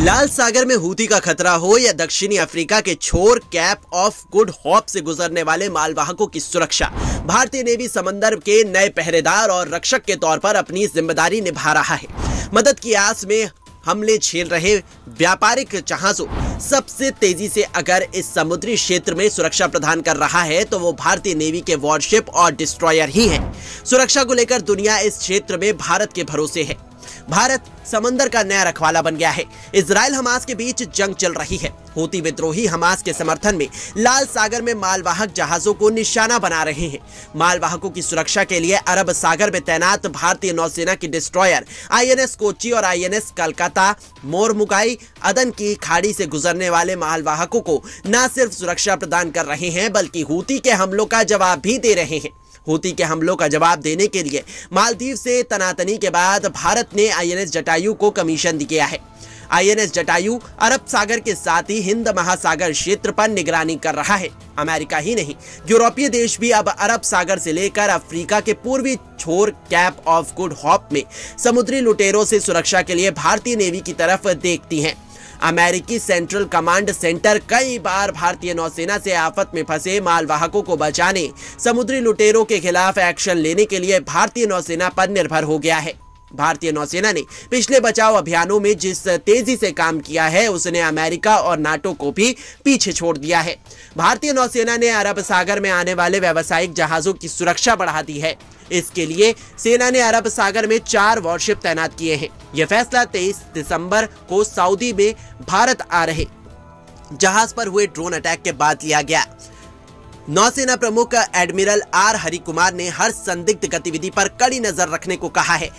लाल सागर में हूती का खतरा हो या दक्षिणी अफ्रीका के छोर कैप ऑफ़ गुड होप से गुजरने वाले मालवाहकों की सुरक्षा। भारतीय नेवी समंदर के नए पहरेदार और रक्षक के तौर पर अपनी ज़िम्मेदारी निभा रहा है। मदद की आस में हमले झेल रहे व्यापारिक जहाजों। सबसे तेज़ी से अगर इस समुद्री क्षेत्र में सुरक्षा प्रदान कर रहा है तो वो भारतीय नेवी के वॉरशिप और डिस्ट्रॉयर ही है। सुरक्षा को लेकर दुनिया इस क्षेत्र में भारत के भरोसे है। भारत समंदर का नया रखवाला बन गया है। इसराइल हमास के बीच जंग चल रही है। होती विद्रोही हमास के समर्थन में लाल सागर में मालवाहक जहाजों को निशाना बना रहे हैं। मालवाहकों की सुरक्षा के लिए अरब सागर में तैनात भारतीय नौसेना की डिस्ट्रॉयर आईएनएस कोची और आईएनएस कलकत्ता, मोरमुगाई, अदन की खाड़ी से गुजरने वाले मालवाहकों को न सिर्फ़ सुरक्षा प्रदान कर रहे हैं, बल्कि हूती के हमलों का जवाब भी दे रहे हैं। हूती के हमलों का जवाब देने के लिए मालदीव से तनातनी के बाद भारत ने आईएनएस जटायु को कमीशन दिया है। आईएनएस जटायु अरब सागर के साथ ही हिंद महासागर क्षेत्र पर निगरानी कर रहा है। अमेरिका ही नहीं, यूरोपीय देश भी अब अरब सागर से लेकर अफ्रीका के पूर्वी छोर कैप ऑफ़ गुड हॉप में समुद्री लुटेरों से सुरक्षा के लिए भारतीय नेवी की तरफ़ देखती हैं। अमेरिकी सेंट्रल कमांड सेंटर कई बार भारतीय नौसेना से आफत में फंसे मालवाहकों को बचाने, समुद्री लुटेरों के खिलाफ एक्शन लेने के लिए भारतीय नौसेना पर निर्भर हो गया है। भारतीय नौसेना ने पिछले बचाव अभियानों में जिस तेज़ी से काम किया है, उसने अमेरिका और नाटो को भी पीछे छोड़ दिया है। भारतीय नौसेना ने अरब सागर में आने वाले व्यावसायिक जहाजों की सुरक्षा बढ़ा दी है। इसके लिए सेना ने अरब सागर में चार वॉरशिप तैनात किए हैं। यह फैसला 23 दिसंबर को सऊदी में भारत आ रहे जहाज़ पर हुए ड्रोन अटैक के बाद लिया गया। नौसेना प्रमुख एडमिरल आर हरिकुमार ने हर संदिग्ध गतिविधि पर कड़ी नज़र रखने को कहा है।